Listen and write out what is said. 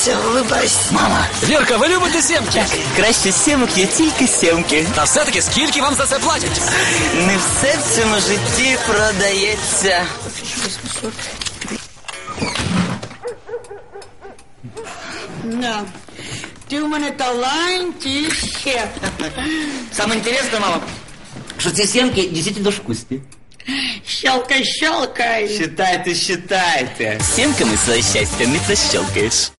Все, улыбайся. Мама, Вірка, ви любите сімки? краще сімок є тільки сімки. Та все-таки скільки вам за це платять? Не все в цьому житті продається. Да. Ти у мене талантище. Самое интересное, мама, что ці сімки дійсно вкусні. Щелкай, щелкай. Считайте, считайте. Сімками свое счастье не защелкаешь.